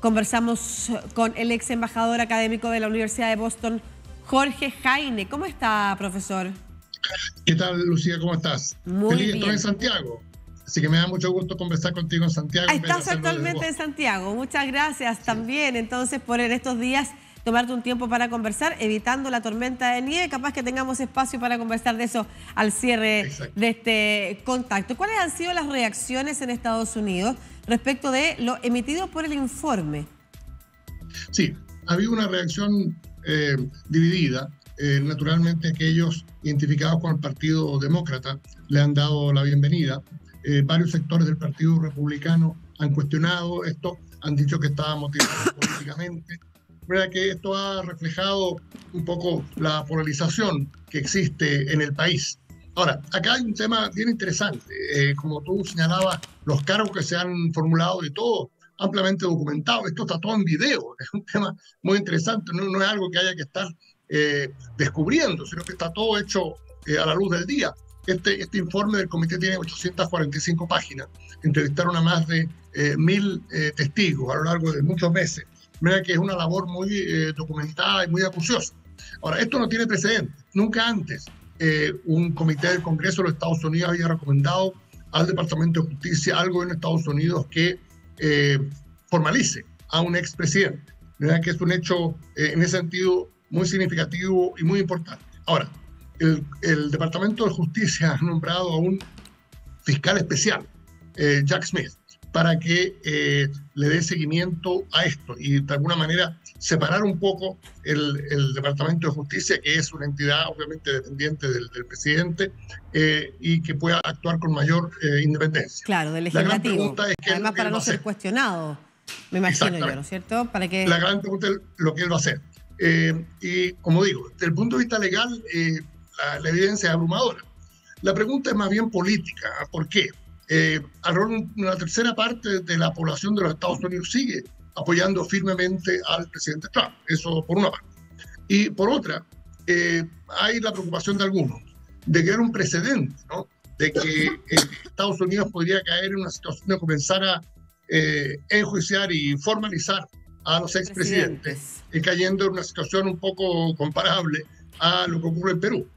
conversamos con el ex embajador académico de la Universidad de Boston, Jorge Jaine. ¿Cómo está, profesor? ¿Qué tal, Lucía? ¿Cómo estás? Muy Feliz, bien. Estoy en Santiago. Así que me da mucho gusto conversar contigo en Santiago. Estás actualmente en. Santiago. Muchas gracias también, entonces, por en estos días tomarte un tiempo para conversar, evitando la tormenta de nieve. Capaz que tengamos espacio para conversar de eso al cierre Exacto. de este contacto. ¿Cuáles han sido las reacciones en Estados Unidos respecto de lo emitido por el informe? Sí, ha habido una reacción eh, dividida. Eh, naturalmente, aquellos identificados con el Partido Demócrata le han dado la bienvenida. Eh, varios sectores del Partido Republicano han cuestionado esto, han dicho que estaba motivado políticamente. Mira que esto ha reflejado un poco la polarización que existe en el país. Ahora, acá hay un tema bien interesante. Eh, como tú señalabas, los cargos que se han formulado y todo, ampliamente documentado. Esto está todo en video. Es un tema muy interesante. No, no es algo que haya que estar eh, descubriendo, sino que está todo hecho eh, a la luz del día. Este, este informe del comité tiene 845 páginas. Entrevistaron a más de eh, mil eh, testigos a lo largo de muchos meses. Mira que es una labor muy eh, documentada y muy acuciosa. Ahora, esto no tiene precedentes. Nunca antes un comité del Congreso de los Estados Unidos había recomendado al Departamento de Justicia, al gobierno de Estados Unidos, que eh, formalice a un expresidente. ¿verdad? Que es un hecho eh, en ese sentido muy significativo y muy importante. Ahora, el, el Departamento de Justicia ha nombrado a un fiscal especial, eh, Jack Smith, para que eh, le dé seguimiento a esto y de alguna manera separar un poco el, el Departamento de Justicia, que es una entidad obviamente dependiente del, del presidente eh, y que pueda actuar con mayor eh, independencia. Claro, del La gran legislativo. pregunta es Además, para no ser cuestionado, me imagino yo, ¿no es cierto? Para que... La gran pregunta es lo que él va a hacer. Y como digo, desde el punto de vista legal, la, la evidencia es abrumadora. La pregunta es más bien política. ¿Por qué? Eh, alrededor de una tercera parte de la población de los Estados Unidos sigue apoyando firmemente al presidente Trump. Eso por una parte. Y por otra, eh, hay la preocupación de algunos de crear un precedente, ¿no? De que eh, Estados Unidos podría caer en una situación de comenzar a eh, enjuiciar y formalizar a los expresidentes, eh, cayendo en una situación un poco comparable a lo que ocurre en Perú.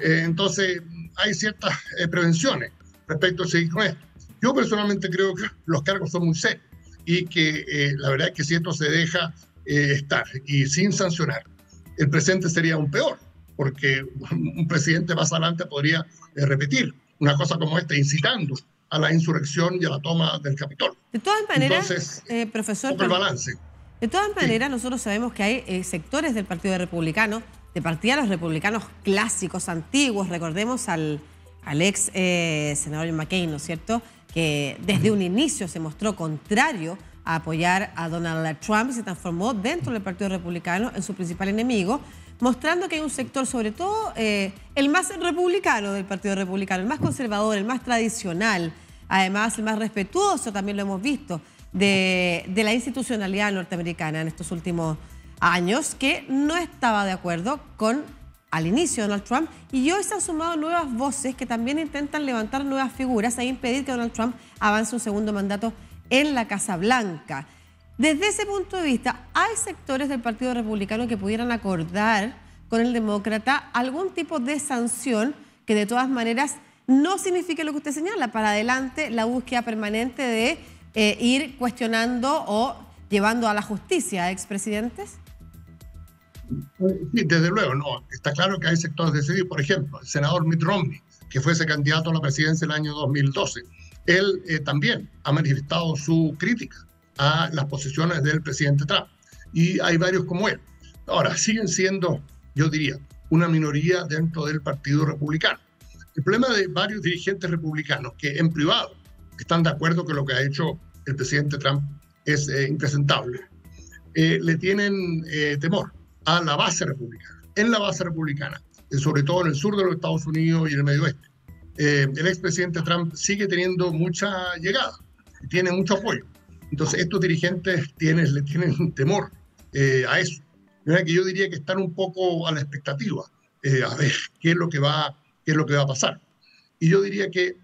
Eh, entonces, hay ciertas prevenciones respecto a seguir con esto. Yo personalmente creo que los cargos son muy serios y que eh, la verdad es que si esto se deja eh, estar y sin sancionar, el presente sería aún peor, porque un presidente más adelante podría eh, repetir una cosa como esta, incitando a la insurrección y a la toma del Capitolio. De todas maneras, Entonces, eh, profesor... Un el balance. De todas maneras, nosotros sabemos que hay eh, sectores del Partido Republicano, de partidarios republicanos clásicos, antiguos, recordemos al, al ex eh, senador McCain, ¿no es cierto?, que desde un inicio se mostró contrario a apoyar a Donald Trump y se transformó dentro del Partido Republicano en su principal enemigo, mostrando que hay un sector, sobre todo eh, el más republicano del Partido Republicano, el más conservador, el más tradicional, además el más respetuoso, también lo hemos visto, de, de la institucionalidad norteamericana en estos últimos años, que no estaba de acuerdo con al inicio Donald Trump y hoy se han sumado nuevas voces que también intentan levantar nuevas figuras e impedir que Donald Trump avance un segundo mandato en la Casa Blanca. Desde ese punto de vista, ¿hay sectores del Partido Republicano que pudieran acordar con el demócrata algún tipo de sanción que de todas maneras no signifique lo que usted señala, para adelante la búsqueda permanente de eh, ir cuestionando o llevando a la justicia a expresidentes? Sí, desde luego, no. Está claro que hay sectores decididos. Por ejemplo, el senador Mitt Romney, que fue ese candidato a la presidencia en el año 2012, él eh, también ha manifestado su crítica a las posiciones del presidente Trump. Y hay varios como él. Ahora, siguen siendo, yo diría, una minoría dentro del Partido Republicano. El problema de varios dirigentes republicanos que en privado están de acuerdo que lo que ha hecho el presidente Trump es eh, impresentable, eh, le tienen eh, temor a la base republicana. En la base republicana, eh, sobre todo en el sur de los Estados Unidos y en el Medio Oeste, eh, el expresidente Trump sigue teniendo mucha llegada, tiene mucho apoyo. Entonces, estos dirigentes tienen, le tienen temor eh, a eso. Que yo diría que están un poco a la expectativa, eh, a ver qué es, lo que va, qué es lo que va a pasar. Y yo diría que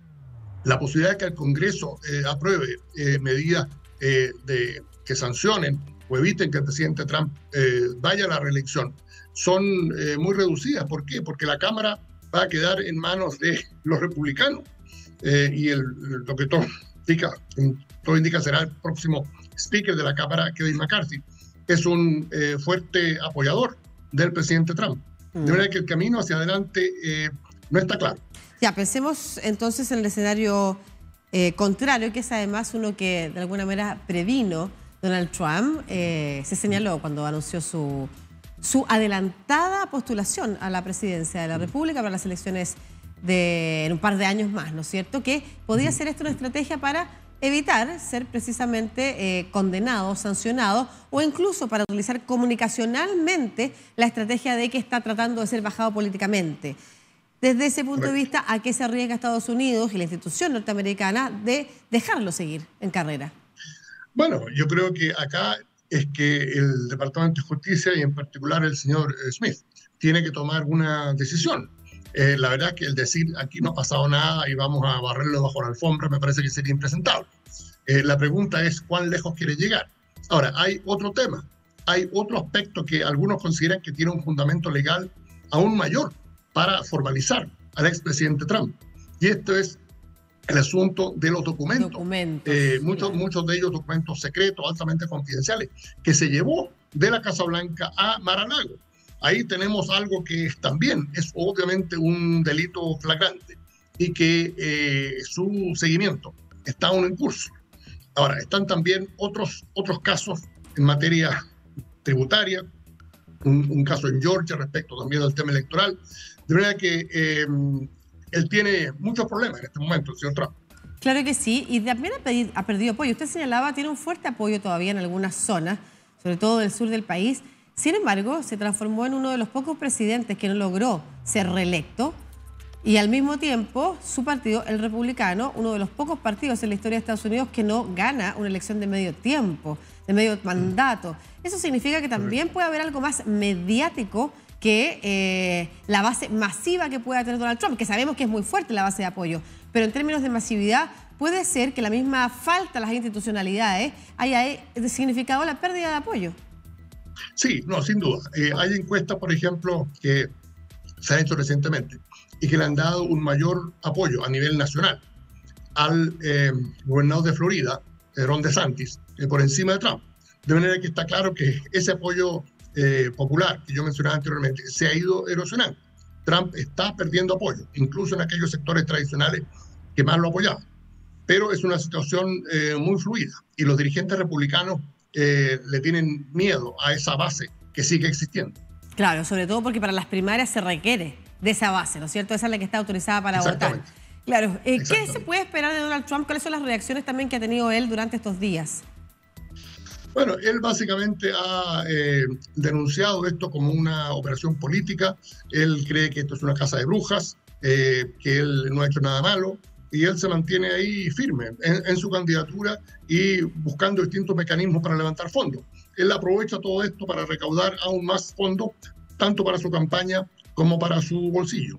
la posibilidad de que el Congreso eh, apruebe eh, medidas de que sancionen o eviten que el presidente Trump eh, vaya a la reelección son eh, muy reducidas. ¿Por qué? Porque la Cámara va a quedar en manos de los republicanos eh, y el, lo que todo indica, todo indica será el próximo speaker de la Cámara, Kevin McCarthy, es un fuerte apoyador del presidente Trump. De mm. manera que el camino hacia adelante no está claro. Ya, pensemos entonces en el escenario contrario, que es además uno que de alguna manera previno Donald Trump eh, se señaló cuando anunció su, su adelantada postulación a la presidencia de la República para las elecciones de en un par de años más, ¿no es cierto? Que podía ser esto una estrategia para evitar ser precisamente eh, condenado, sancionado o incluso para utilizar comunicacionalmente la estrategia de que está tratando de ser bajado políticamente. Desde ese punto de vista, ¿a qué se arriesga Estados Unidos y la institución norteamericana de dejarlo seguir en carrera? Bueno, yo creo que acá es que el Departamento de Justicia y en particular el señor eh, Smith tiene que tomar una decisión. Eh, la verdad es que el decir aquí no ha pasado nada y vamos a barrerlo bajo la alfombra me parece que sería impresentable. Eh, la pregunta es cuán lejos quiere llegar. Ahora, hay otro tema, hay otro aspecto que algunos consideran que tiene un fundamento legal aún mayor para formalizar al expresidente Trump. Y esto es el asunto de los documentos. Eh, muchos, muchos de ellos documentos secretos, altamente confidenciales, que se llevó de la Casa Blanca a Maralago. Ahí tenemos algo que también es obviamente un delito flagrante y que eh, su seguimiento está aún en curso. Ahora, están también otros, otros casos en materia tributaria, un, caso en Georgia respecto también al tema electoral, de manera que eh, él tiene muchos problemas en este momento, el señor Trump. Claro que sí, y también ha, perdido apoyo. Usted señalaba, tiene un fuerte apoyo todavía en algunas zonas, sobre todo del sur del país. Sin embargo, se transformó en uno de los pocos presidentes que no logró ser reelecto y al mismo tiempo su partido, el republicano, uno de los pocos partidos en la historia de Estados Unidos que no gana una elección de medio tiempo, de medio mandato. Eso significa que también puede haber algo más mediático que eh, la base masiva que pueda tener Donald Trump, que sabemos que es muy fuerte la base de apoyo, pero en términos de masividad puede ser que la misma falta de las institucionalidades haya eh, significado la pérdida de apoyo. Sí, no, sin duda. Eh, hay encuestas, por ejemplo, que se han hecho recientemente y que le han dado un mayor apoyo a nivel nacional al gobernador de Florida, Ron DeSantis, por encima de Trump. De manera que está claro que ese apoyo eh, popular que yo mencionaba anteriormente se ha ido erosionando. Trump está perdiendo apoyo, incluso en aquellos sectores tradicionales que más lo apoyaban. Pero es una situación eh, muy fluida y los dirigentes republicanos eh, le tienen miedo a esa base que sigue existiendo. Claro, sobre todo porque para las primarias se requiere de esa base, ¿no es cierto? Esa es la que está autorizada para votar. Claro, ¿qué se puede esperar de Donald Trump? ¿Cuáles son las reacciones también que ha tenido él durante estos días? Bueno, él básicamente ha eh, denunciado esto como una operación política. Él cree que esto es una casa de brujas, eh, que él no ha hecho nada malo y él se mantiene ahí firme en, su candidatura y buscando distintos mecanismos para levantar fondos. Él aprovecha todo esto para recaudar aún más fondos, tanto para su campaña como para su bolsillo.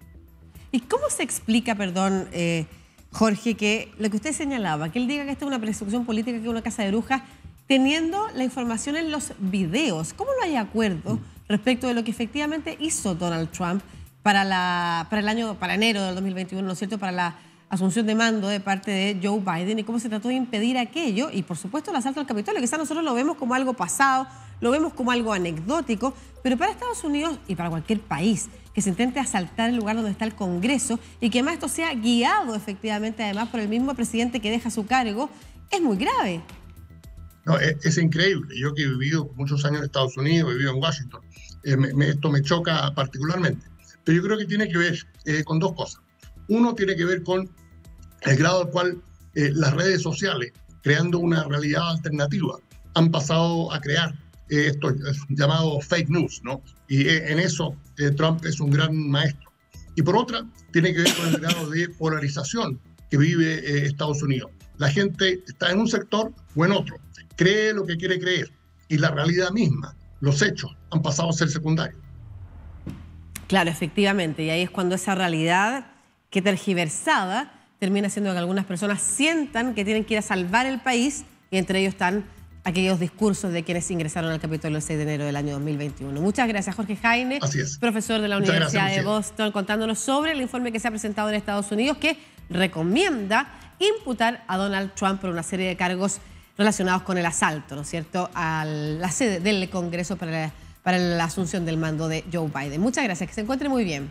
¿Y cómo se explica, perdón, eh, Jorge, que lo que usted señalaba, que él diga que esta es una persecución política, que es una casa de brujas, teniendo la información en los videos. ¿Cómo no hay acuerdo respecto de lo que efectivamente hizo Donald Trump para, la, para el año, para enero del 2021, ¿no es cierto?, para la asunción de mando de parte de Joe Biden y cómo se trató de impedir aquello y por supuesto el asalto al Capitolio. Quizás nosotros lo vemos como algo pasado, lo vemos como algo anecdótico, pero para Estados Unidos y para cualquier país que se intente asaltar el lugar donde está el Congreso y que además esto sea guiado efectivamente además por el mismo presidente que deja su cargo, es muy grave. No, es, increíble. Yo que he vivido muchos años en Estados Unidos, he vivido en Washington, eh, esto me choca particularmente. Pero yo creo que tiene que ver eh, con dos cosas. Uno tiene que ver con el grado al cual eh, las redes sociales, creando una realidad alternativa, han pasado a crear esto llamado fake news, ¿no? Y en eso Trump es un gran maestro. Y por otra, tiene que ver con el grado de polarización que vive Estados Unidos. La gente está en un sector o en otro. Cree lo que quiere creer. Y la realidad misma, los hechos, han pasado a ser secundarios. Claro, efectivamente, y ahí es cuando esa realidad que tergiversada termina siendo que algunas personas sientan que tienen que ir a salvar el país y entre ellos están aquellos discursos de quienes ingresaron al Capitolio el 6 de enero del año 2021. Muchas gracias, Jorge Jaime, profesor de la Universidad de Boston, contándonos sobre el informe que se ha presentado en Estados Unidos que recomienda imputar a Donald Trump por una serie de cargos relacionados con el asalto, ¿no es cierto?, a la sede del Congreso para la, para la asunción del mando de Joe Biden. Muchas gracias, que se encuentre muy bien.